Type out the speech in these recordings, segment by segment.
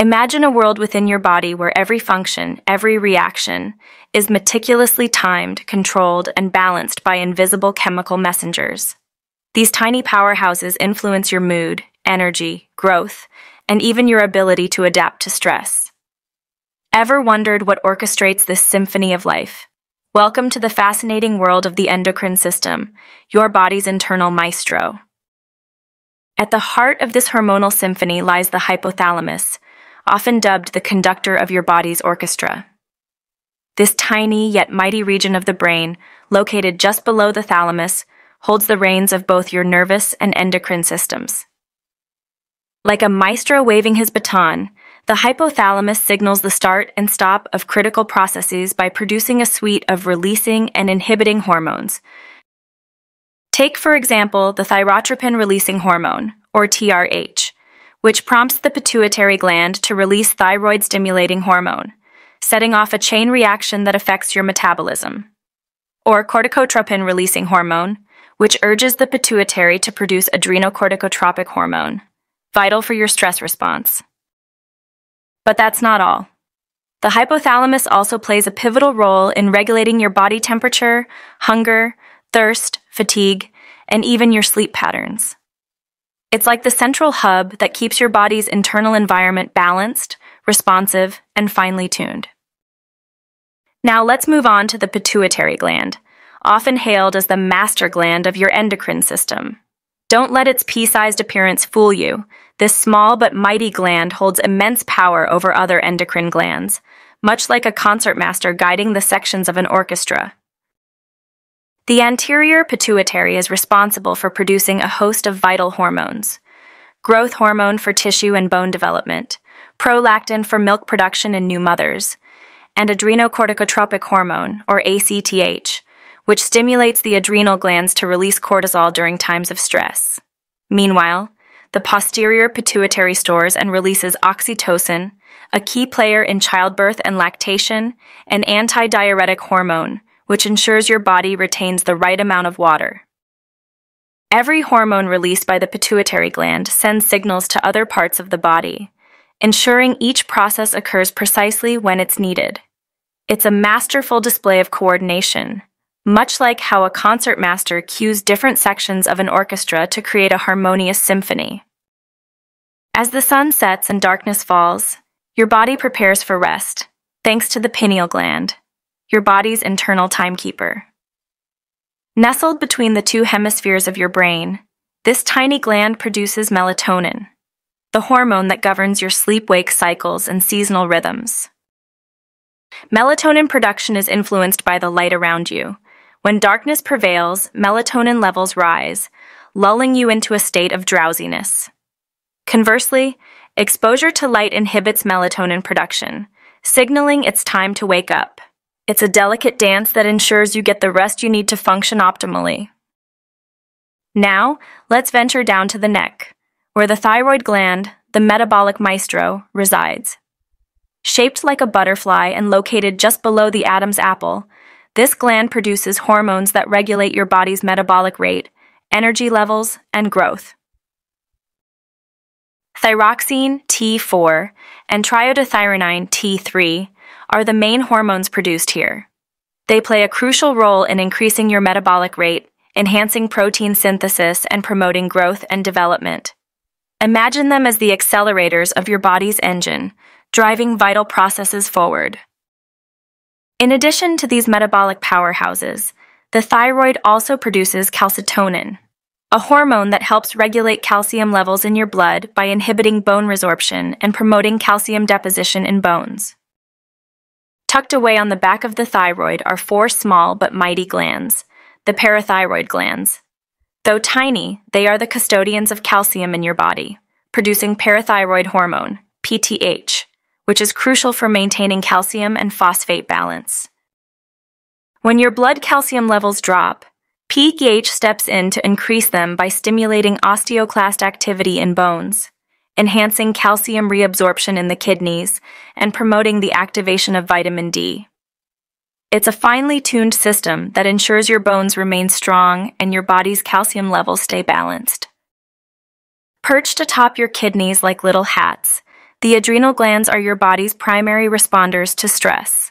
Imagine a world within your body where every function, every reaction, is meticulously timed, controlled, and balanced by invisible chemical messengers. These tiny powerhouses influence your mood, energy, growth, and even your ability to adapt to stress. Ever wondered what orchestrates this symphony of life? Welcome to the fascinating world of the endocrine system, your body's internal maestro. At the heart of this hormonal symphony lies the hypothalamus, often dubbed the conductor of your body's orchestra. This tiny yet mighty region of the brain, located just below the thalamus, holds the reins of both your nervous and endocrine systems. Like a maestro waving his baton, the hypothalamus signals the start and stop of critical processes by producing a suite of releasing and inhibiting hormones. Take, for example, the thyrotropin releasing hormone, or TRH, which prompts the pituitary gland to release thyroid stimulating hormone, setting off a chain reaction that affects your metabolism. Or corticotropin releasing hormone, which urges the pituitary to produce adrenocorticotropic hormone, vital for your stress response. But that's not all. The hypothalamus also plays a pivotal role in regulating your body temperature, hunger, thirst, fatigue, and even your sleep patterns. It's like the central hub that keeps your body's internal environment balanced, responsive, and finely tuned. Now let's move on to the pituitary gland, often hailed as the master gland of your endocrine system. Don't let its pea sized appearance fool you. This small but mighty gland holds immense power over other endocrine glands, much like a concertmaster guiding the sections of an orchestra. The anterior pituitary is responsible for producing a host of vital hormones growth hormone for tissue and bone development, prolactin for milk production in new mothers, and adrenocorticotropic hormone, or ACTH, which stimulates the adrenal glands to release cortisol during times of stress. Meanwhile, the posterior pituitary stores and releases oxytocin, a key player in childbirth and lactation, an antidiuretic hormone, which ensures your body retains the right amount of water. Every hormone released by the pituitary gland sends signals to other parts of the body, ensuring each process occurs precisely when it's needed. It's a masterful display of coordination, much like how a concertmaster cues different sections of an orchestra to create a harmonious symphony. As the sun sets and darkness falls, your body prepares for rest, thanks to the pineal gland, your body's internal timekeeper. Nestled between the two hemispheres of your brain, this tiny gland produces melatonin, the hormone that governs your sleep wake cycles and seasonal rhythms. Melatonin production is influenced by the light around you. When darkness prevails, melatonin levels rise, lulling you into a state of drowsiness. Conversely, exposure to light inhibits melatonin production, signaling it's time to wake up. It's a delicate dance that ensures you get the rest you need to function optimally. Now, let's venture down to the neck, where the thyroid gland, the metabolic maestro, resides. Shaped like a butterfly and located just below the Adam's apple, this gland produces hormones that regulate your body's metabolic rate, energy levels, and growth. Thyroxine T4 and triiodothyronine T3 are the main hormones produced here. They play a crucial role in increasing your metabolic rate, enhancing protein synthesis, and promoting growth and development. Imagine them as the accelerators of your body's engine, driving vital processes forward. In addition to these metabolic powerhouses, the thyroid also produces calcitonin, a hormone that helps regulate calcium levels in your blood by inhibiting bone resorption and promoting calcium deposition in bones. Tucked away on the back of the thyroid are four small but mighty glands, the parathyroid glands. Though tiny, they are the custodians of calcium in your body, producing parathyroid hormone, PTH, which is crucial for maintaining calcium and phosphate balance. When your blood calcium levels drop, PTH steps in to increase them by stimulating osteoclast activity in bones enhancing calcium reabsorption in the kidneys, and promoting the activation of vitamin D. It's a finely tuned system that ensures your bones remain strong and your body's calcium levels stay balanced. Perched atop your kidneys like little hats, The adrenal glands are your body's primary responders to stress.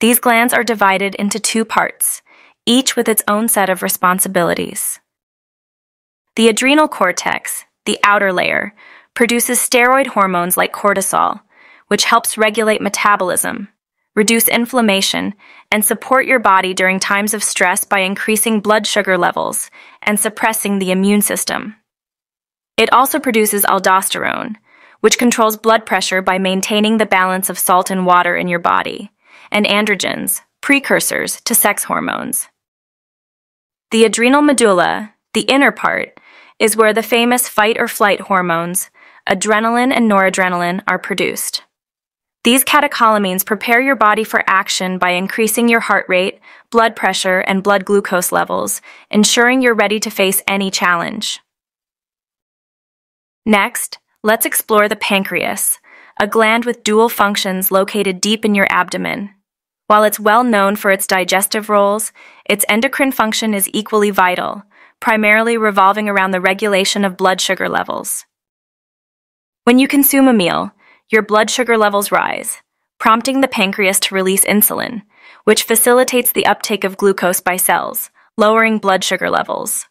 These glands are divided into two parts, each with its own set of responsibilities. The adrenal cortex, the outer layer, produces steroid hormones like cortisol, which helps regulate metabolism, reduce inflammation, and support your body during times of stress by increasing blood sugar levels and suppressing the immune system. It also produces aldosterone, which controls blood pressure by maintaining the balance of salt and water in your body, and androgens, precursors to sex hormones. The adrenal medulla, the inner part, is where the famous fight or flight hormones, adrenaline and noradrenaline, are produced. These catecholamines prepare your body for action by increasing your heart rate, blood pressure, and blood glucose levels, ensuring you're ready to face any challenge. Next, let's explore the pancreas, a gland with dual functions located deep in your abdomen. While it's well known for its digestive roles, its endocrine function is equally vital, primarily revolving around the regulation of blood sugar levels. When you consume a meal, your blood sugar levels rise, prompting the pancreas to release insulin, which facilitates the uptake of glucose by cells, lowering blood sugar levels.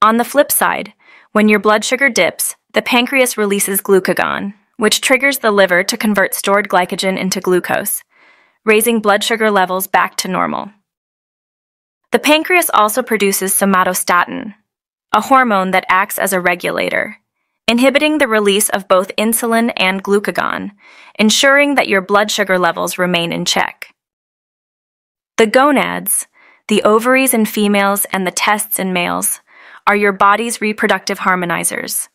On the flip side, when your blood sugar dips, the pancreas releases glucagon, which triggers the liver to convert stored glycogen into glucose, raising blood sugar levels back to normal. The pancreas also produces somatostatin, a hormone that acts as a regulator, inhibiting the release of both insulin and glucagon, ensuring that your blood sugar levels remain in check. The gonads, the ovaries in females and the testes in males, are your body's reproductive harmonizers.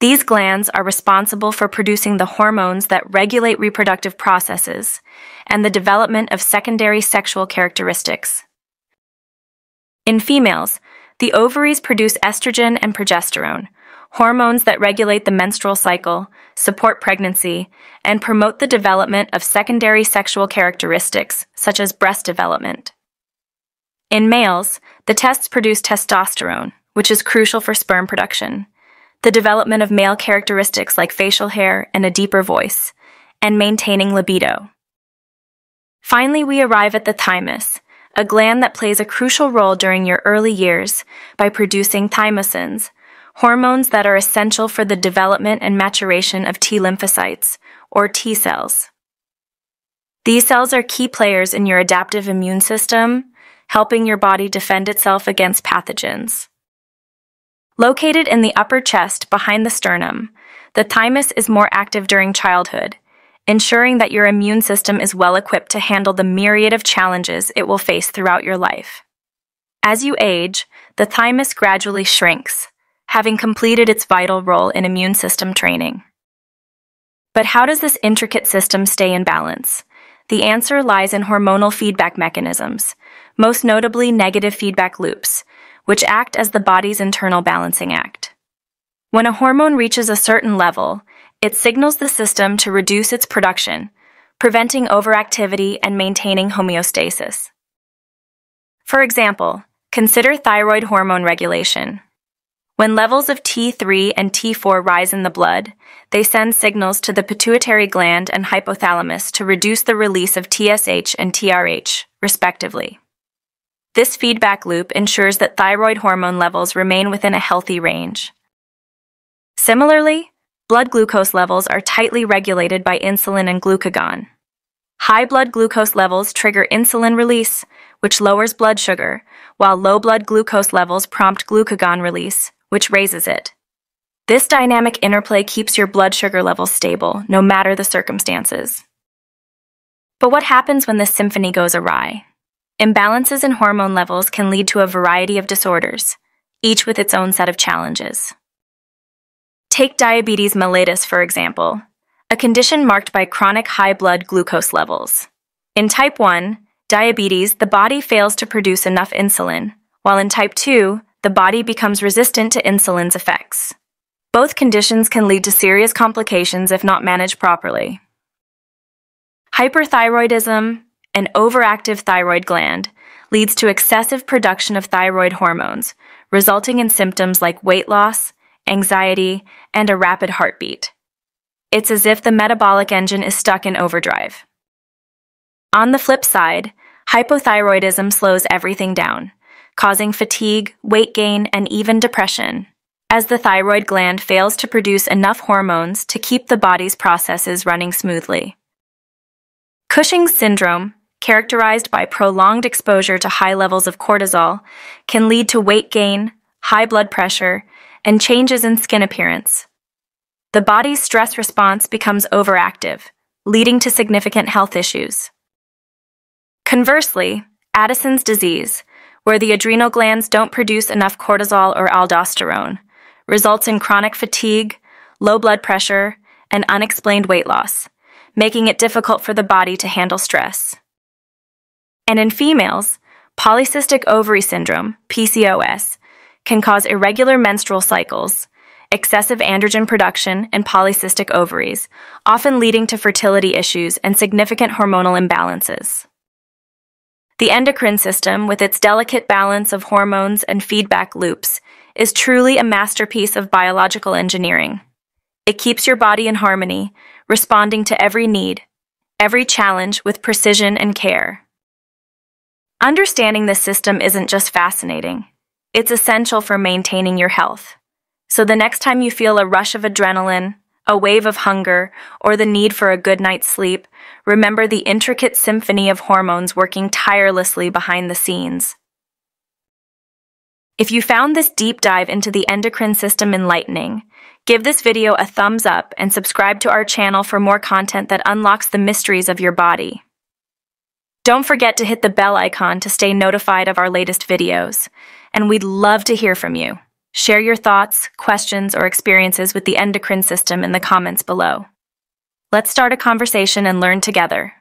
These glands are responsible for producing the hormones that regulate reproductive processes and the development of secondary sexual characteristics. In females, the ovaries produce estrogen and progesterone, hormones that regulate the menstrual cycle, support pregnancy, and promote the development of secondary sexual characteristics, such as breast development. In males, the testes produce testosterone, which is crucial for sperm production the development of male characteristics like facial hair and a deeper voice, and maintaining libido. Finally, we arrive at the thymus, a gland that plays a crucial role during your early years by producing thymosins, hormones that are essential for the development and maturation of T lymphocytes, or T cells. These cells are key players in your adaptive immune system, helping your body defend itself against pathogens. Located in the upper chest behind the sternum, the thymus is more active during childhood, ensuring that your immune system is well equipped to handle the myriad of challenges it will face throughout your life. As you age, the thymus gradually shrinks, having completed its vital role in immune system training. But how does this intricate system stay in balance? The answer lies in hormonal feedback mechanisms, most notably negative feedback loops, which act as the body's internal balancing act. When a hormone reaches a certain level, it signals the system to reduce its production, preventing overactivity and maintaining homeostasis. For example, consider thyroid hormone regulation. When levels of T3 and T4 rise in the blood, they send signals to the pituitary gland and hypothalamus to reduce the release of TSH and TRH, respectively. This feedback loop ensures that thyroid hormone levels remain within a healthy range. Similarly, blood glucose levels are tightly regulated by insulin and glucagon. High blood glucose levels trigger insulin release, which lowers blood sugar, while low blood glucose levels prompt glucagon release, which raises it. This dynamic interplay keeps your blood sugar levels stable, no matter the circumstances. But what happens when this symphony goes awry? Imbalances in hormone levels can lead to a variety of disorders, each with its own set of challenges. Take diabetes mellitus, for example, a condition marked by chronic high blood glucose levels. In type 1, diabetes, the body fails to produce enough insulin, while in type 2, the body becomes resistant to insulin's effects. Both conditions can lead to serious complications if not managed properly. Hyperthyroidism, an overactive thyroid gland leads to excessive production of thyroid hormones, resulting in symptoms like weight loss, anxiety, and a rapid heartbeat. It's as if the metabolic engine is stuck in overdrive. On the flip side, hypothyroidism slows everything down, causing fatigue, weight gain, and even depression, as the thyroid gland fails to produce enough hormones to keep the body's processes running smoothly. Cushing's syndrome, characterized by prolonged exposure to high levels of cortisol, can lead to weight gain, high blood pressure, and changes in skin appearance. The body's stress response becomes overactive, leading to significant health issues. Conversely, Addison's disease, where the adrenal glands don't produce enough cortisol or aldosterone, results in chronic fatigue, low blood pressure, and unexplained weight loss, making it difficult for the body to handle stress. And in females, polycystic ovary syndrome, PCOS, can cause irregular menstrual cycles, excessive androgen production, and polycystic ovaries, often leading to fertility issues and significant hormonal imbalances. The endocrine system, with its delicate balance of hormones and feedback loops, is truly a masterpiece of biological engineering. It keeps your body in harmony, responding to every need, every challenge with precision and care. Understanding this system isn't just fascinating, it's essential for maintaining your health. So the next time you feel a rush of adrenaline, a wave of hunger, or the need for a good night's sleep, remember the intricate symphony of hormones working tirelessly behind the scenes. If you found this deep dive into the endocrine system enlightening, give this video a thumbs up and subscribe to our channel for more content that unlocks the mysteries of your body. Don't forget to hit the bell icon to stay notified of our latest videos, and we'd love to hear from you. Share your thoughts, questions, or experiences with the endocrine system in the comments below. Let's start a conversation and learn together.